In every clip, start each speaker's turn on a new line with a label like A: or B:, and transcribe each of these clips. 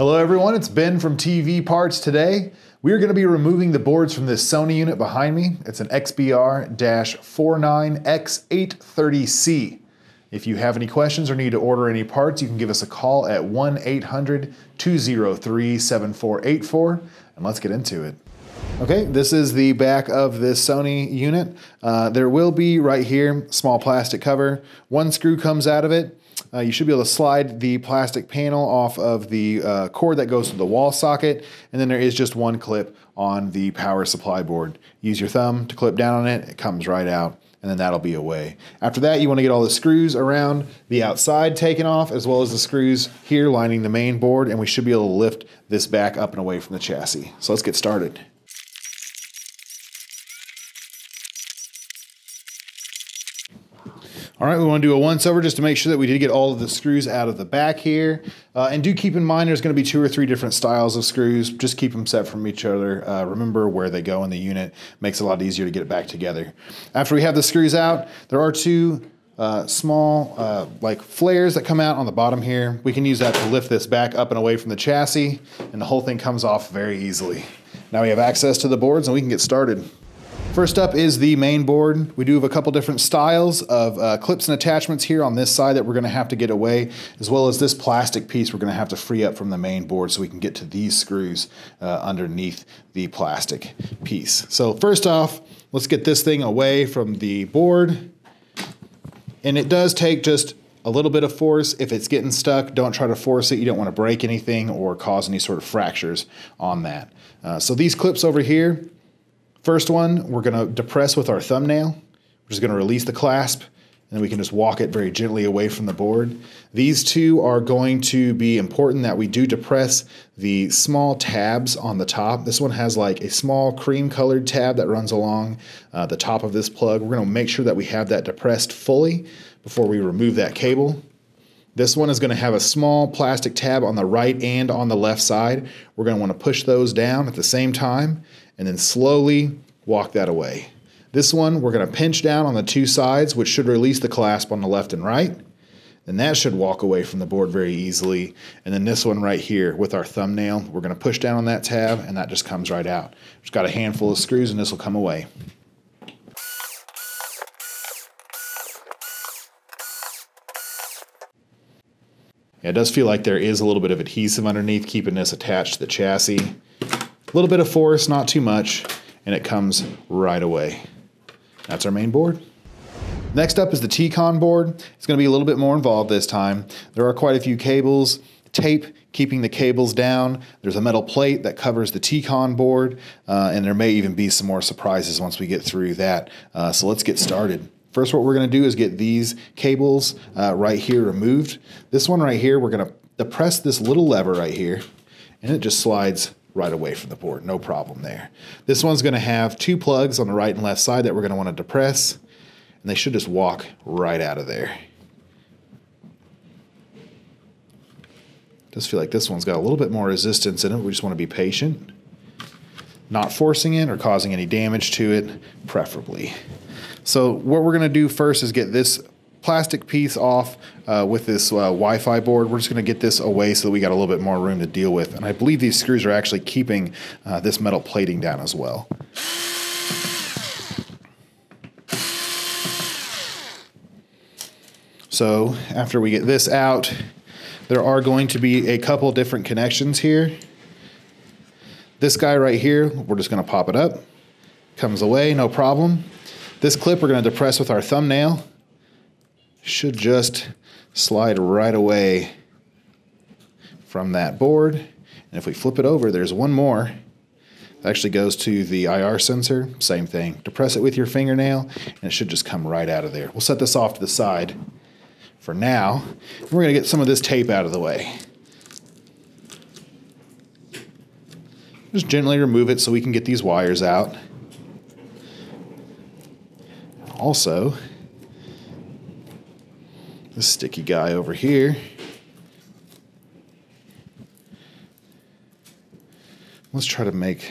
A: Hello everyone, it's Ben from TV Parts today. We are going to be removing the boards from this Sony unit behind me. It's an XBR-49X830C. If you have any questions or need to order any parts, you can give us a call at 1-800-203-7484 and let's get into it. Okay, this is the back of this Sony unit. Uh, there will be right here, small plastic cover. One screw comes out of it. Uh, you should be able to slide the plastic panel off of the uh, cord that goes to the wall socket, and then there is just one clip on the power supply board. Use your thumb to clip down on it, it comes right out, and then that'll be away. After that, you want to get all the screws around the outside taken off, as well as the screws here lining the main board, and we should be able to lift this back up and away from the chassis. So let's get started. All right, we want to do a once over just to make sure that we did get all of the screws out of the back here. Uh, and do keep in mind there's going to be two or three different styles of screws. Just keep them set from each other. Uh, remember where they go in the unit. Makes it a lot easier to get it back together. After we have the screws out, there are two uh, small uh, like flares that come out on the bottom here. We can use that to lift this back up and away from the chassis and the whole thing comes off very easily. Now we have access to the boards and we can get started. First up is the main board. We do have a couple different styles of uh, clips and attachments here on this side that we're going to have to get away, as well as this plastic piece we're going to have to free up from the main board so we can get to these screws uh, underneath the plastic piece. So first off, let's get this thing away from the board. And it does take just a little bit of force. If it's getting stuck, don't try to force it. You don't want to break anything or cause any sort of fractures on that. Uh, so these clips over here, First one, we're going to depress with our thumbnail. We're just going to release the clasp, and we can just walk it very gently away from the board. These two are going to be important that we do depress the small tabs on the top. This one has like a small cream colored tab that runs along uh, the top of this plug. We're going to make sure that we have that depressed fully before we remove that cable. This one is going to have a small plastic tab on the right and on the left side. We're going to want to push those down at the same time and then slowly walk that away. This one, we're going to pinch down on the two sides, which should release the clasp on the left and right. And that should walk away from the board very easily. And then this one right here with our thumbnail, we're going to push down on that tab and that just comes right out. Just got a handful of screws and this will come away. Yeah, it does feel like there is a little bit of adhesive underneath keeping this attached to the chassis. A little bit of force, not too much, and it comes right away. That's our main board. Next up is the T-Con board. It's going to be a little bit more involved this time. There are quite a few cables, tape keeping the cables down. There's a metal plate that covers the T-Con board, uh, and there may even be some more surprises once we get through that. Uh, so let's get started. First, what we're going to do is get these cables uh, right here removed. This one right here, we're going to depress this little lever right here, and it just slides right away from the board, no problem there. This one's going to have two plugs on the right and left side that we're going to want to depress, and they should just walk right out of there. Just feel like this one's got a little bit more resistance in it. We just want to be patient, not forcing it or causing any damage to it, preferably. So what we're going to do first is get this plastic piece off uh, with this uh, Wi-Fi board. We're just going to get this away so that we got a little bit more room to deal with. And I believe these screws are actually keeping uh, this metal plating down as well. So after we get this out, there are going to be a couple different connections here. This guy right here, we're just going to pop it up. Comes away, no problem. This clip we're going to depress with our thumbnail should just slide right away from that board. And if we flip it over, there's one more. It actually goes to the IR sensor. Same thing. Depress it with your fingernail, and it should just come right out of there. We'll set this off to the side for now. We're going to get some of this tape out of the way. Just gently remove it so we can get these wires out. Also, this sticky guy over here. Let's try to make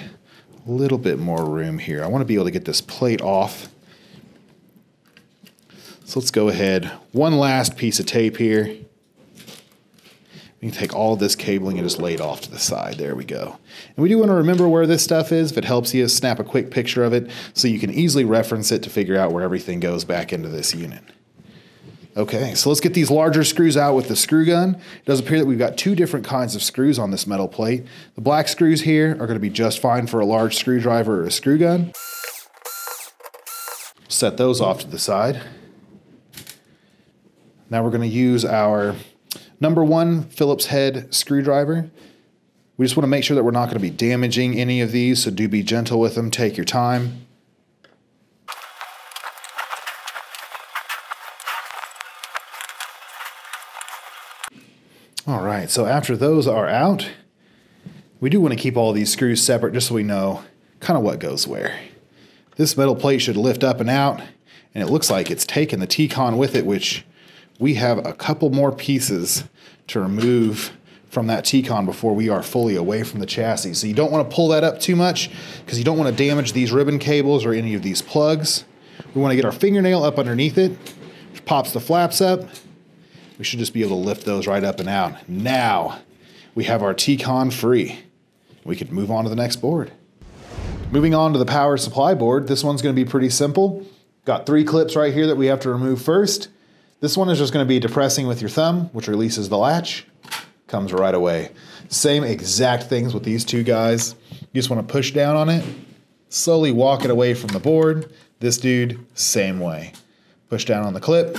A: a little bit more room here. I want to be able to get this plate off. So let's go ahead. One last piece of tape here. You can take all this cabling and just lay it off to the side. There we go. And we do want to remember where this stuff is. If it helps you, snap a quick picture of it so you can easily reference it to figure out where everything goes back into this unit. Okay, so let's get these larger screws out with the screw gun. It does appear that we've got two different kinds of screws on this metal plate. The black screws here are gonna be just fine for a large screwdriver or a screw gun. Set those off to the side. Now we're gonna use our number one Phillips head screwdriver. We just wanna make sure that we're not gonna be damaging any of these, so do be gentle with them, take your time. All right, so after those are out, we do want to keep all these screws separate just so we know kind of what goes where. This metal plate should lift up and out, and it looks like it's taken the T-con with it, which we have a couple more pieces to remove from that T-con before we are fully away from the chassis. So you don't want to pull that up too much because you don't want to damage these ribbon cables or any of these plugs. We want to get our fingernail up underneath it, which pops the flaps up, we should just be able to lift those right up and out. Now we have our T-Con free. We could move on to the next board. Moving on to the power supply board, this one's gonna be pretty simple. Got three clips right here that we have to remove first. This one is just gonna be depressing with your thumb, which releases the latch, comes right away. Same exact things with these two guys. You just wanna push down on it, slowly walk it away from the board. This dude, same way. Push down on the clip,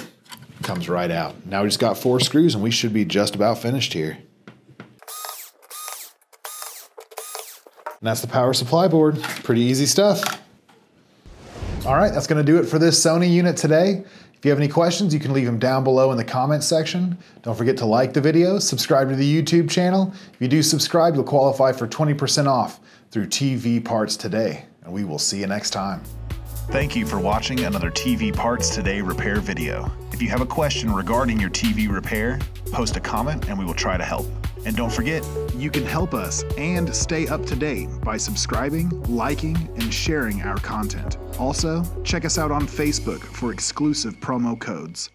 A: comes right out. Now we just got four screws and we should be just about finished here. And that's the power supply board. Pretty easy stuff. All right, that's gonna do it for this Sony unit today. If you have any questions, you can leave them down below in the comments section. Don't forget to like the video, subscribe to the YouTube channel. If you do subscribe, you'll qualify for 20% off through TV Parts Today. And we will see you next time.
B: Thank you for watching another TV Parts Today repair video. If you have a question regarding your TV repair, post a comment and we will try to help. And don't forget, you can help us and stay up to date by subscribing, liking, and sharing our content. Also, check us out on Facebook for exclusive promo codes.